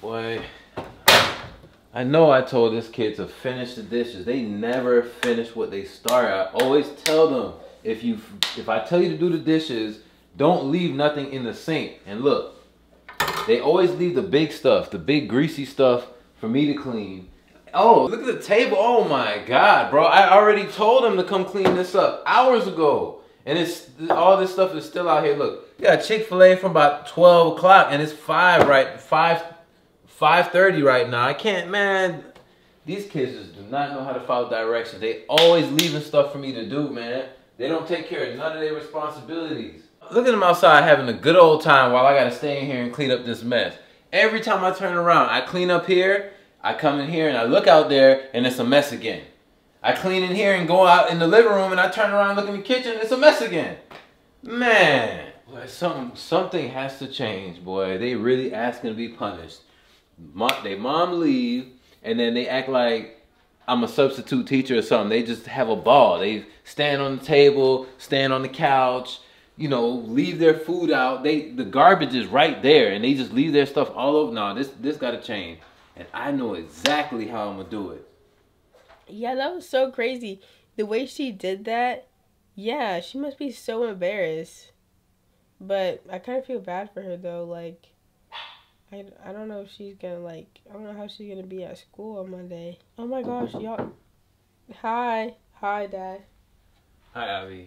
Boy, I know I told this kid to finish the dishes. They never finish what they start. I always tell them if you if I tell you to do the dishes, don't leave nothing in the sink. And look, they always leave the big stuff, the big greasy stuff for me to clean. Oh, look at the table. Oh my God, bro. I already told them to come clean this up hours ago. And it's all this stuff is still out here. Look, got Chick-fil-A from about 12 o'clock and it's 5 right 5 5.30 right now. I can't, man. These kids just do not know how to follow directions. They always leaving stuff for me to do, man. They don't take care of none of their responsibilities. Look at them outside having a good old time while I gotta stay in here and clean up this mess. Every time I turn around, I clean up here, I come in here and I look out there and it's a mess again. I clean in here and go out in the living room and I turn around and look in the kitchen it's a mess again. Man, something, something has to change, boy. They really asking to be punished. Mom, they mom leave and then they act like I'm a substitute teacher or something. They just have a ball. They stand on the table, stand on the couch, you know, leave their food out. They the garbage is right there and they just leave their stuff all over. No, this this gotta change. And I know exactly how I'm gonna do it. Yeah, that was so crazy. The way she did that, yeah, she must be so embarrassed. But I kind of feel bad for her though. Like, I, I don't know if she's gonna like I don't know how she's gonna be at school on Monday. Oh my gosh, y'all. Hi, hi, Dad. Hi, Ahvi.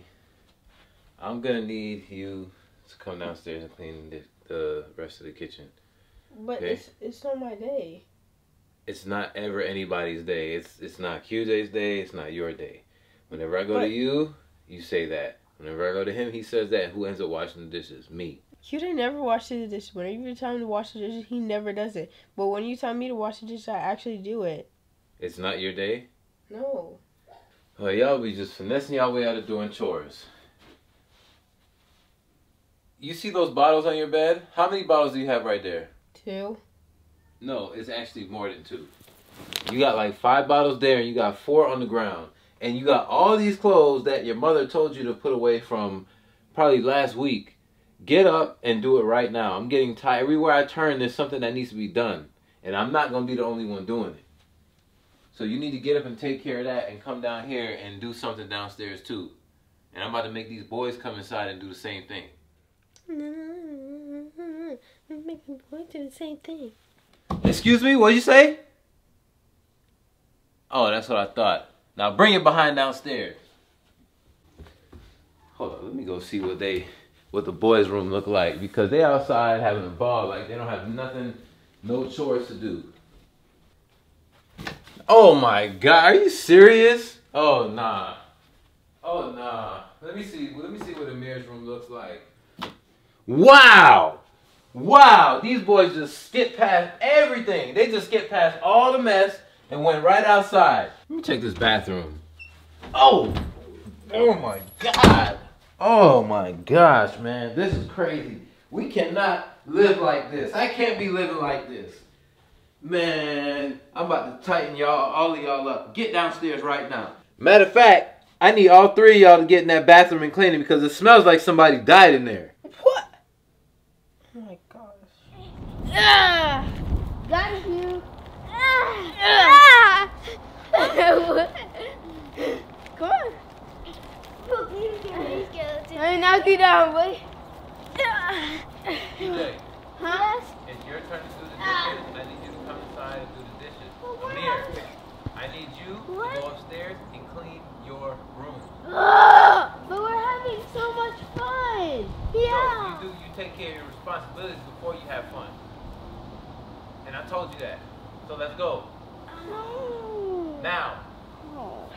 I'm gonna need you to come downstairs and clean the, the rest of the kitchen. But okay? it's it's not my day. It's not ever anybody's day. It's it's not QJ's day. It's not your day. Whenever I go but, to you, you say that. Whenever I go to him, he says that. Who ends up washing the dishes? Me. QJ never washes the dishes. Whenever you tell him to wash the dishes, he never does it. But when you tell me to wash the dishes, I actually do it. It's not your day? No. Well, y'all be just finessing y'all way out of doing chores. You see those bottles on your bed? How many bottles do you have right there? Two. No, it's actually more than two. You got like five bottles there and you got four on the ground. And you got all these clothes that your mother told you to put away from probably last week. Get up and do it right now. I'm getting tired. Everywhere I turn, there's something that needs to be done. And I'm not going to be the only one doing it. So you need to get up and take care of that and come down here and do something downstairs too. And I'm about to make these boys come inside and do the same thing. I'm making boys do the same thing. Excuse me, what'd you say? Oh, that's what I thought. Now bring it behind downstairs. Hold on, let me go see what they, what the boys' room look like because they outside having a ball. Like they don't have nothing, no chores to do. Oh my God, are you serious? Oh nah. Oh nah. Let me see. Let me see what Ahmir's room looks like. Wow. Wow, these boys just skipped past everything. They just skipped past all the mess and went right outside. Let me check this bathroom. Oh, oh my God. Oh my gosh, man, this is crazy. We cannot live like this. I can't be living like this. Man, I'm about to tighten y'all, all of y'all up. Get downstairs right now. Matter of fact, I need all three of y'all to get in that bathroom and clean it because it smells like somebody died in there. What? Oh my gosh. Ah! Got you. Ah! Come on. I knocked you down, buddy. DJ, huh? It's your turn to do the dishes. I need you to come inside and do the dishes. Ahmir, I need you what? to go upstairs and clean your room. but we're having so much fun. Yeah. So you do. You take care of your responsibilities before you have fun. And I told you that. So let's go. No. Now. Oh.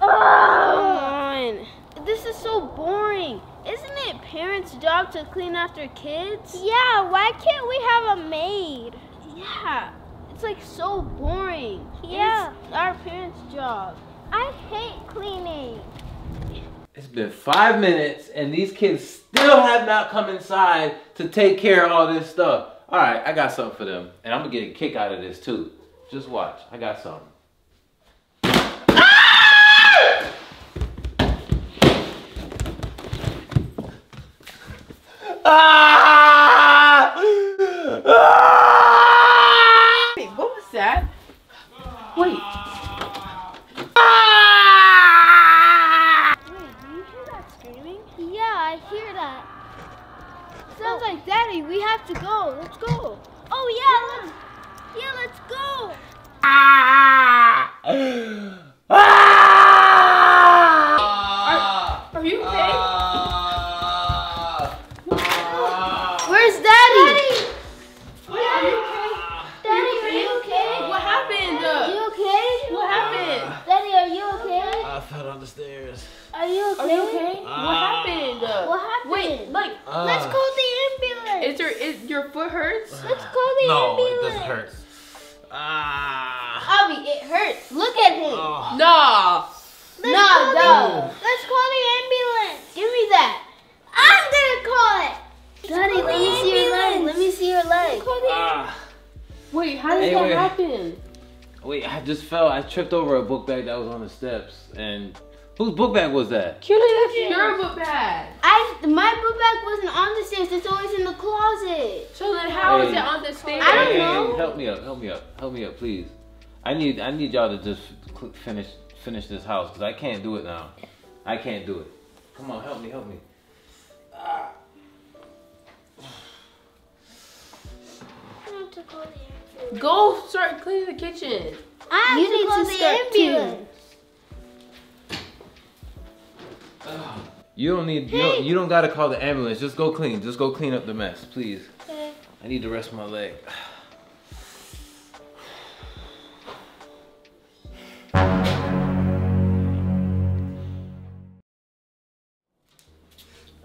Oh. This is so boring. Isn't it parents' job to clean after kids? Yeah, why can't we have a maid? Yeah, it's like so boring. Yeah. It's our parents' job. I hate cleaning. It's been five minutes and these kids still have not come inside to take care of all this stuff. All right, I got something for them. And I'm going to get a kick out of this too. Just watch. I got something. Ah! Wait, what was that? Wait. Ah! Sounds like Daddy, we have to go. Let's go. Oh yeah, yeah. let's yeah, let's go. Ah! The stairs. Are you okay? Are you okay? What Ah. happened? What happened? Wait, like, Let's call the ambulance. is your is your foot hurts? Let's call the No, it doesn't hurt. Ah. Ahvi, it hurts. Look at him. Oh. No. Let's Nah, call the- no. Let's call the ambulance. Give me that. I'm gonna call it. Daddy, let me see your leg. Let me see your leg. Ah. Wait, how did Hey, that happen? Wait, I just fell. I tripped over a book bag that was on the steps. And whose book bag was that? Cutie, that's your book bag. I my book bag wasn't on the stairs. It's always in the closet. So then how is Hey. it on the stairs? I don't Hey, know. help me up. Help me up. Help me up, please. I need I need y'all to just finish finish this house because I can't do it now. I can't do it. Come on, help me, help me. Ah. Go start cleaning the kitchen. I have You to need call to the start too. You don't need you don't, you don't gotta call the ambulance. Just go clean. Just go clean up the mess, please. Okay. I need to rest my leg.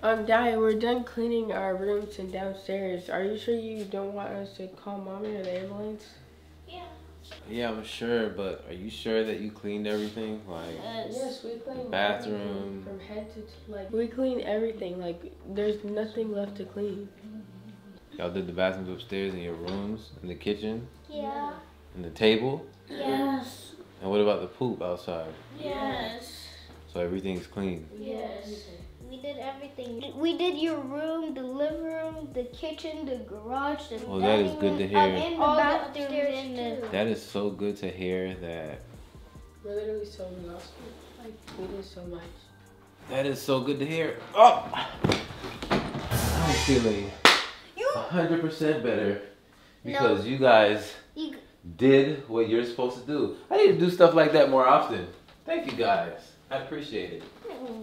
Um, Daddy, we're done cleaning our rooms and downstairs. Are you sure you don't want us to call mommy or the ambulance? Yeah, I'm sure, but are you sure that you cleaned everything? Like Yes, yes we clean Bathroom. from head to t- like we clean everything. Like there's nothing left to clean. y'all did the bathrooms upstairs in your rooms, in the kitchen, Yeah. in the table, Yes. and what about the poop outside? Yes. So everything's clean. Yes. We did everything. We did your room, the living room, the kitchen, the garage, the Well, that is dining good to hear. um, and the All the bathrooms upstairs, and the That is so good to hear that. We're literally so exhausted. Like we did so much. That is so good to hear. Oh! I'm feeling You- 100% better because you guys You- did what you're supposed to do. I need to do stuff like that more often. Thank you guys. I appreciate it.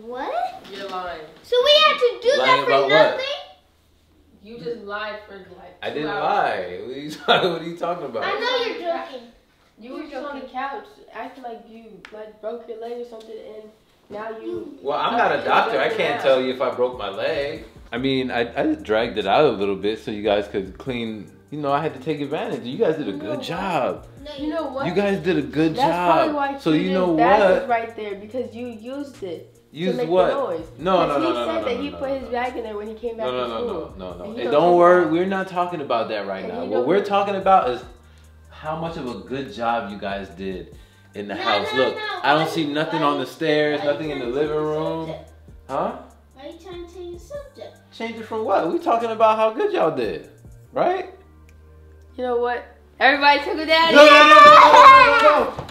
What? You're lying. So we had to do Lying that for about what? nothing? You just lied for like. I didn't hours. lie. What are you talking, what are you talking about? I know you're joking. You were just on the couch acting like you like broke your leg or something, and now you. Well, I'm not a doctor. I can't tell you if I broke my leg. I mean, I, I just dragged it out a little bit so you guys could clean. You know, I had to take advantage. You guys did a good job. No, You know what? You guys did a good That's probably why So you know bag was what? right there because you used it. to Use make what? The noise. No, no, Because no, he no, said no, that no, he no, put his bag in there when he came back No, no, no, school. no, no, no. Don't worry, we're not talking about that right now. What we're talking about is how much of a good job you guys did in the No, house. no, Look, no. I don't see nothing on the stairs, nothing in the living room. Huh? Why are you trying to change the subject? Change it from what? We talking about how good y'all did, right? You know what? Everybody took a daddy. No, no, no, no, no, no, no, no.